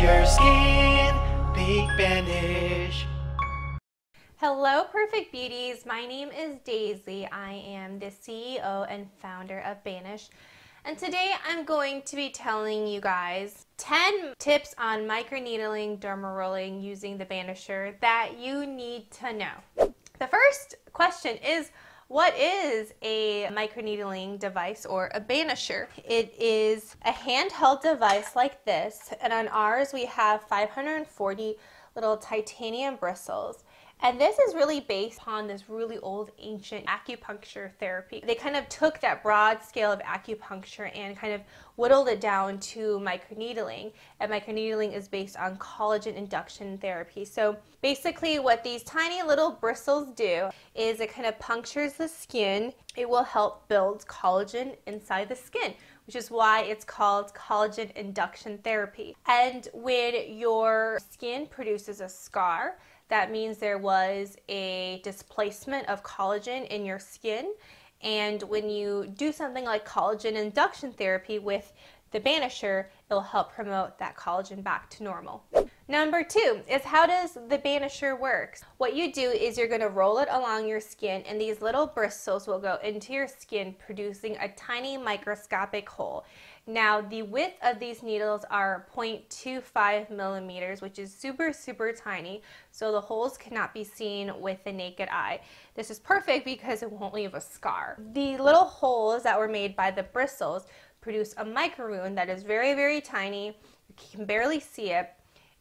your skin, Big Banish. Hello, Perfect Beauties. My name is Daisy. I am the CEO and founder of Banish. And today I'm going to be telling you guys 10 tips on microneedling, derma rolling using the Banisher that you need to know. The first question is what is a microneedling device or a banisher? It is a handheld device like this, and on ours we have 540 little titanium bristles. And this is really based on this really old ancient acupuncture therapy. They kind of took that broad scale of acupuncture and kind of whittled it down to microneedling. And microneedling is based on collagen induction therapy. So basically what these tiny little bristles do is it kind of punctures the skin. It will help build collagen inside the skin, which is why it's called collagen induction therapy. And when your skin produces a scar, that means there was a displacement of collagen in your skin. And when you do something like collagen induction therapy with the Banisher, it'll help promote that collagen back to normal. Number two is how does the Banisher work? What you do is you're going to roll it along your skin and these little bristles will go into your skin producing a tiny microscopic hole. Now the width of these needles are 0.25 millimeters, which is super, super tiny, so the holes cannot be seen with the naked eye. This is perfect because it won't leave a scar. The little holes that were made by the bristles produce a micro wound that is very, very tiny. You can barely see it.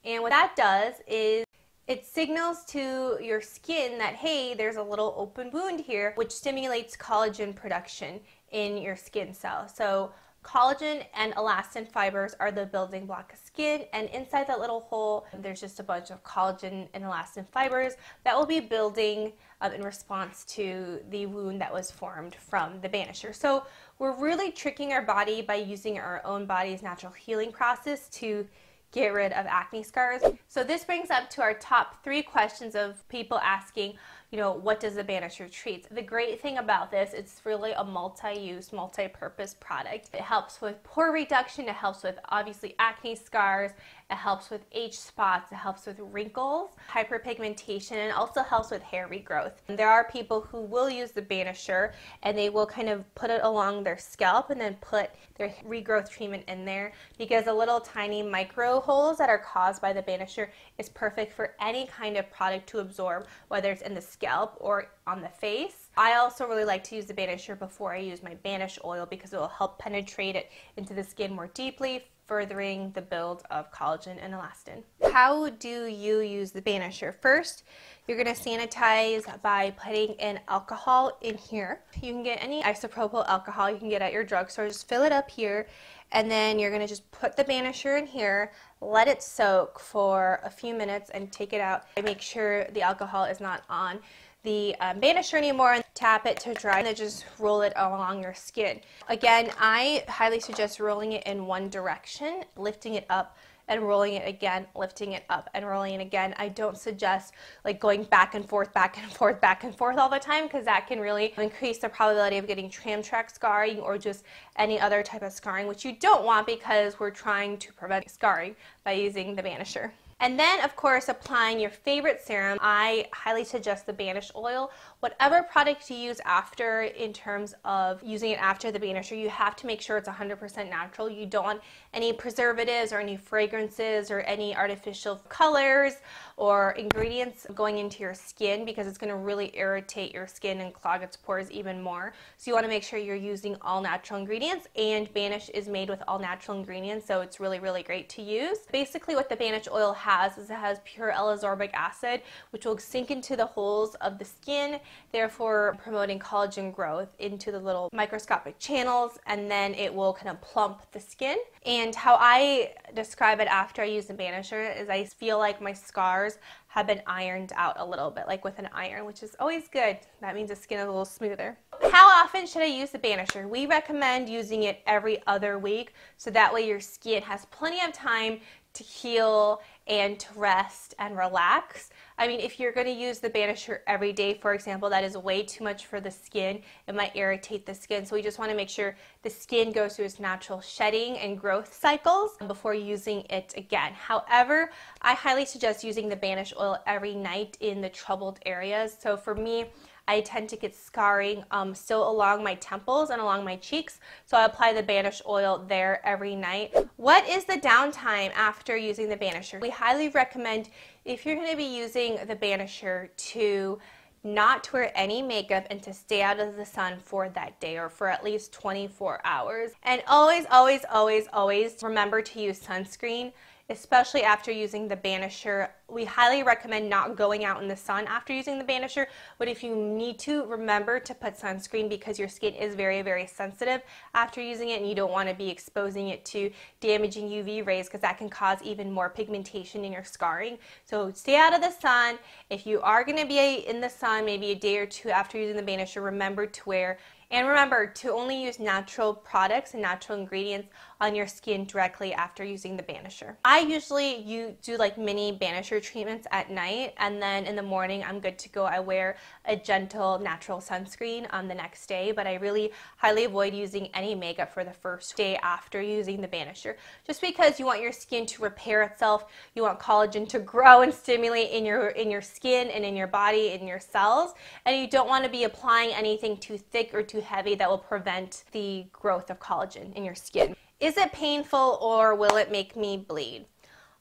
And what that does is it signals to your skin that, hey, there's a little open wound here, which stimulates collagen production in your skin cell. So Collagen and elastin fibers are the building block of skin, and inside that little hole, there's just a bunch of collagen and elastin fibers that will be building um, in response to the wound that was formed from the banisher. So we're really tricking our body by using our own body's natural healing process to get rid of acne scars. So this brings up to our top three questions of people asking, you know, what does the Banisher treat? The great thing about this, it's really a multi-use, multi-purpose product. It helps with pore reduction, it helps with obviously acne scars, it helps with age spots, it helps with wrinkles, hyperpigmentation, and also helps with hair regrowth. And there are people who will use the Banisher and they will kind of put it along their scalp and then put their regrowth treatment in there because the little tiny micro holes that are caused by the Banisher is perfect for any kind of product to absorb, whether it's in the scalp or on the face. I also really like to use the Banisher before I use my Banish oil because it will help penetrate it into the skin more deeply, furthering the build of collagen and elastin. How do you use the Banisher? First, you're to sanitize by putting in alcohol in here. You can get any isopropyl alcohol you can get at your drugstore. Just fill it up here and then you're to just put the Banisher in here, let it soak for a few minutes and take it out. Make sure the alcohol is not on the um, banisher anymore and tap it to dry and then just roll it along your skin. Again, I highly suggest rolling it in one direction, lifting it up and rolling it again, lifting it up and rolling it again. I don't suggest like going back and forth, back and forth, back and forth all the time because that can really increase the probability of getting tram track scarring or just any other type of scarring, which you don't want because we're trying to prevent scarring by using the banisher. And then, of course, applying your favorite serum. I highly suggest the Banish oil. Whatever product you use after in terms of using it after the banisher, you have to make sure it's 100% natural. You don't want any preservatives or any fragrances or any artificial colors or ingredients going into your skin because it's going to really irritate your skin and clog its pores even more. So you want to make sure you're using all natural ingredients and Banish is made with all natural ingredients so it's really really great to use. Basically what the Banish oil has is it has pure L-ascorbic acid which will sink into the holes of the skin therefore promoting collagen growth into the little microscopic channels and then it will kind of plump the skin. And how I describe it after I use the Banisher is I feel like my scars have been ironed out a little bit, like with an iron, which is always good. That means the skin is a little smoother. How often should I use the Banisher? We recommend using it every other week so that way your skin has plenty of time to heal and to rest and relax. I mean, if you're going to use the Banisher every day, for example, that is way too much for the skin. It might irritate the skin. So we just want to make sure the skin goes through its natural shedding and growth cycles before using it again. However, I highly suggest using the Banish oil every night in the troubled areas. So for me, I tend to get scarring um, still along my temples and along my cheeks. So I apply the Banish oil there every night. What is the downtime after using the Banisher? We highly recommend if you're going to be using the Banisher to not wear any makeup and to stay out of the sun for that day or for at least 24 hours. And always, always, always, always remember to use sunscreen especially after using the Banisher. We highly recommend not going out in the sun after using the Banisher, but if you need to, remember to put sunscreen because your skin is very, very sensitive after using it and you don't want to be exposing it to damaging UV rays because that can cause even more pigmentation in your scarring. So stay out of the sun. If you are going to be in the sun maybe a day or two after using the Banisher, remember to wear and remember to only use natural products and natural ingredients on your skin directly after using the Banisher. I usually you do like mini Banisher treatments at night and then in the morning I'm good to go. I wear a gentle natural sunscreen on the next day, but I really highly avoid using any makeup for the first day after using the Banisher. Just because you want your skin to repair itself, you want collagen to grow and stimulate in your in your skin and in your body, in your cells, and you don't want to be applying anything too thick or too heavy that will prevent the growth of collagen in your skin. Is it painful or will it make me bleed?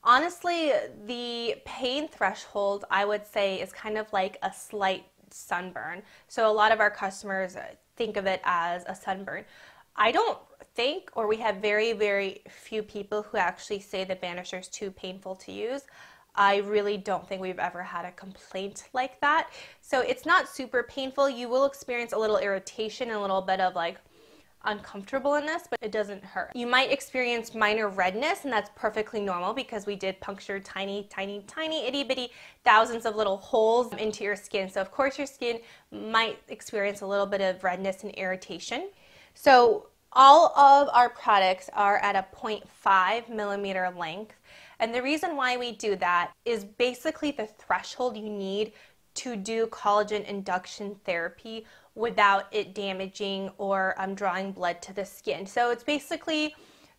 Honestly, the pain threshold, I would say, is kind of like a slight sunburn. So a lot of our customers think of it as a sunburn. I don't think, or we have very, very few people who actually say the Banisher is too painful to use. I really don't think we've ever had a complaint like that. So it's not super painful. You will experience a little irritation and a little bit of like uncomfortable in this, but it doesn't hurt. You might experience minor redness, and that's perfectly normal because we did puncture tiny, tiny, tiny, itty bitty thousands of little holes into your skin. So, of course, your skin might experience a little bit of redness and irritation. So, all of our products are at a 0.5 millimeter length. And the reason why we do that is basically the threshold you need to do collagen induction therapy without it damaging or um, drawing blood to the skin. So it's basically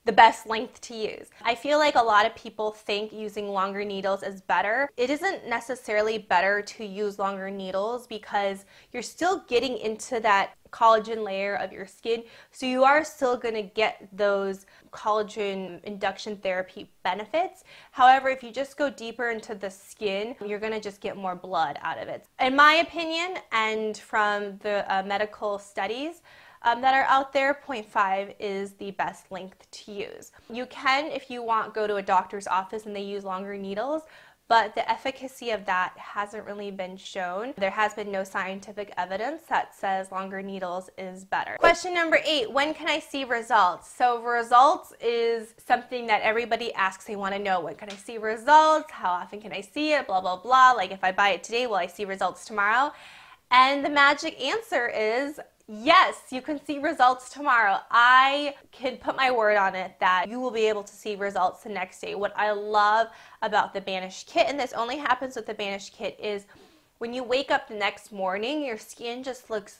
the best length to use. I feel like a lot of people think using longer needles is better. It isn't necessarily better to use longer needles because you're still getting into that collagen layer of your skin. So you are still going to get those collagen induction therapy benefits. However, if you just go deeper into the skin, you're going to just get more blood out of it. In my opinion, and from the uh, medical studies, um, that are out there, 0.5 is the best length to use. You can, if you want, go to a doctor's office and they use longer needles, but the efficacy of that hasn't really been shown. There has been no scientific evidence that says longer needles is better. Question number eight, when can I see results? So results is something that everybody asks, they wanna know, when can I see results? How often can I see it? Blah, blah, blah. Like if I buy it today, will I see results tomorrow? And the magic answer is Yes, you can see results tomorrow. I can put my word on it that you will be able to see results the next day. What I love about the Banish kit, and this only happens with the Banish kit, is when you wake up the next morning, your skin just looks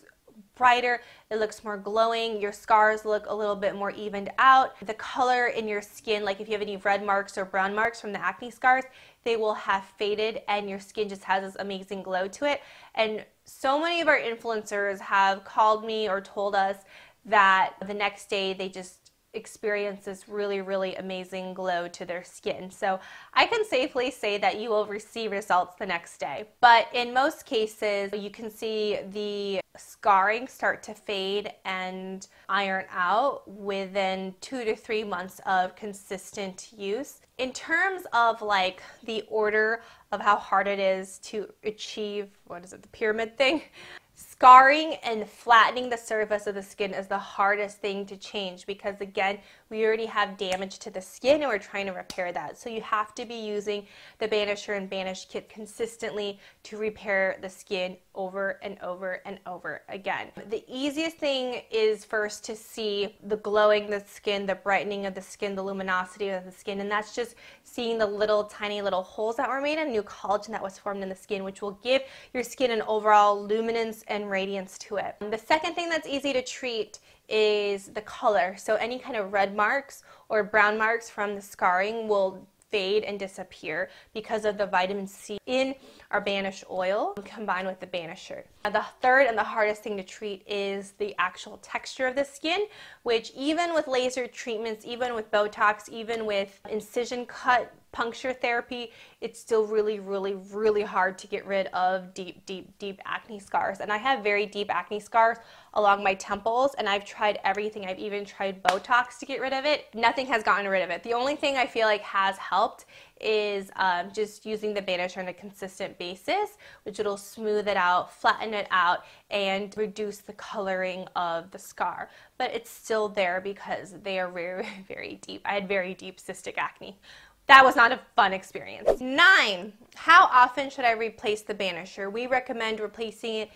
brighter, it looks more glowing, your scars look a little bit more evened out. The color in your skin, like if you have any red marks or brown marks from the acne scars, they will have faded and your skin just has this amazing glow to it. And so many of our influencers have called me or told us that the next day they just experience this really, really amazing glow to their skin. So I can safely say that you will receive results the next day. But in most cases, you can see the scarring start to fade and iron out within two to three months of consistent use. In terms of like the order of how hard it is to achieve, what is it, the pyramid thing? Scarring and flattening the surface of the skin is the hardest thing to change because again, we already have damage to the skin and we're trying to repair that. So you have to be using the Banisher and Banish kit consistently to repair the skin over and over and over again. The easiest thing is first to see the glowing of the skin, the brightening of the skin, the luminosity of the skin, and that's just seeing the little tiny little holes that were made and new collagen that was formed in the skin, which will give your skin an overall luminance and radiance to it. The second thing that's easy to treat is the color. So any kind of red marks or brown marks from the scarring will fade and disappear because of the vitamin C in our Banish oil combined with the Banisher. The third and the hardest thing to treat is the actual texture of the skin, which even with laser treatments, even with Botox, even with incision cut puncture therapy, it's still really, really, really hard to get rid of deep, deep, deep acne scars. And I have very deep acne scars along my temples, and I've tried everything. I've even tried Botox to get rid of it. Nothing has gotten rid of it. The only thing I feel like has helped is um, just using the Banisher on a consistent basis, which it'll smooth it out, flatten it out, and reduce the coloring of the scar. But it's still there because they are very, very deep. I had very deep cystic acne that was not a fun experience. Nine, how often should I replace the banisher? We recommend replacing it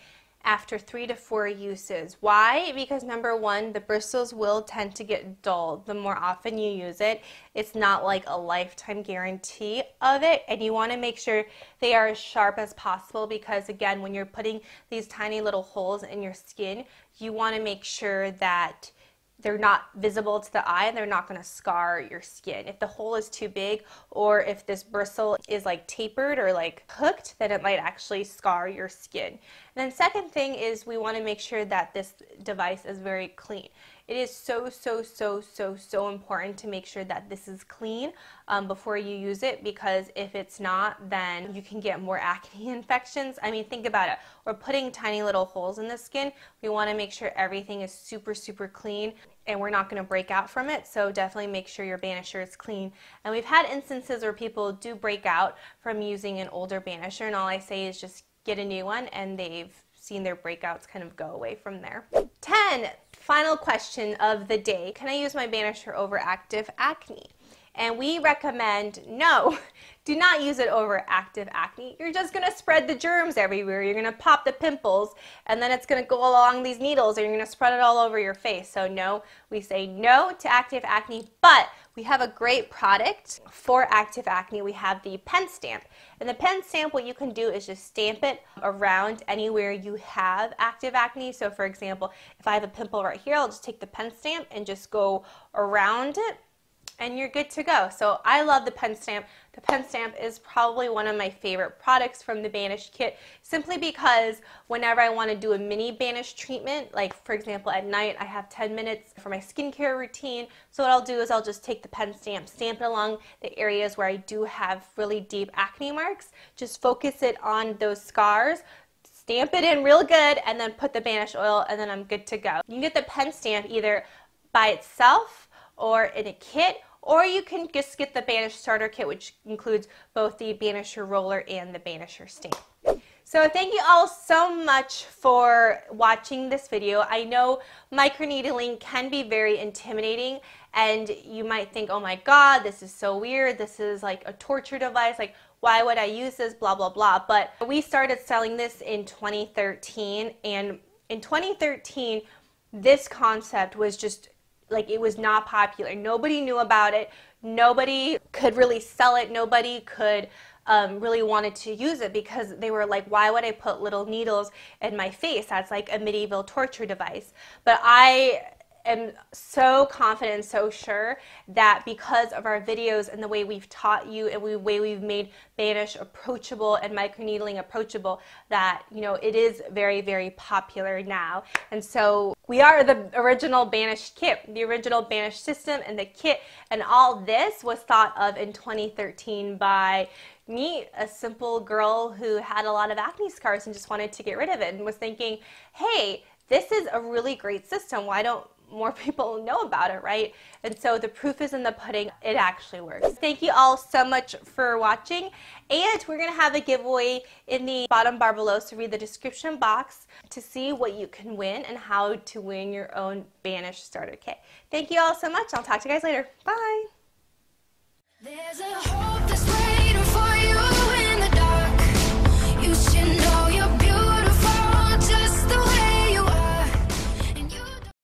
after three to four uses. Why? Because number one, the bristles will tend to get dull the more often you use it. It's not like a lifetime guarantee of it, and you want to make sure they are as sharp as possible because, again, when you're putting these tiny little holes in your skin, you want to make sure that they're not visible to the eye and they're not going to scar your skin. If the hole is too big or if this bristle is like tapered or like hooked, then it might actually scar your skin. And then second thing is we want to make sure that this device is very clean. It is so, so, so, so, so important to make sure that this is clean um, before you use it because if it's not, then you can get more acne infections. I mean, think about it. We're putting tiny little holes in the skin. We want to make sure everything is super, super clean and we're not going to break out from it. So definitely make sure your banisher is clean. And we've had instances where people do break out from using an older banisher and all I say is just get a new one and they've seen their breakouts kind of go away from there. 10, final question of the day. Can I use my Banisher over active acne? And we recommend no, do not use it over active acne. You're just gonna spread the germs everywhere. You're gonna pop the pimples and then it's gonna go along these needles and you're gonna spread it all over your face. So no, we say no to active acne, but we have a great product for active acne. We have the pen stamp. And the pen stamp, what you can do is just stamp it around anywhere you have active acne. So for example, if I have a pimple right here, I'll just take the pen stamp and just go around it and you're good to go. So I love the pen stamp. The pen stamp is probably one of my favorite products from the Banish kit simply because whenever I want to do a mini Banish treatment, like for example at night I have 10 minutes for my skincare routine, so what I'll do is I'll just take the pen stamp, stamp it along the areas where I do have really deep acne marks, just focus it on those scars, stamp it in real good, and then put the Banish oil and then I'm good to go. You can get the pen stamp either by itself or in a kit or you can just get the Banish Starter Kit, which includes both the Banisher roller and the Banisher stamp. So thank you all so much for watching this video. I know microneedling can be very intimidating and you might think, oh my god, this is so weird. This is like a torture device. Like, why would I use this? Blah, blah, blah. But we started selling this in 2013 and in 2013, this concept was just like it was not popular. Nobody knew about it. Nobody could really sell it. Nobody could um, really wanted to use it because they were like, why would I put little needles in my face? That's like a medieval torture device. But I am so confident and so sure that because of our videos and the way we've taught you and the way we've made Banish approachable and microneedling approachable that, you know, it is very, very popular now. And so we are the original Banish kit, the original Banish system and the kit. And all this was thought of in 2013 by me, a simple girl who had a lot of acne scars and just wanted to get rid of it and was thinking, hey, this is a really great system. Why don't more people know about it, right? And so the proof is in the pudding. It actually works. Thank you all so much for watching. And we're going to have a giveaway in the bottom bar below. So read the description box to see what you can win and how to win your own Banish starter kit. Thank you all so much. I'll talk to you guys later. Bye.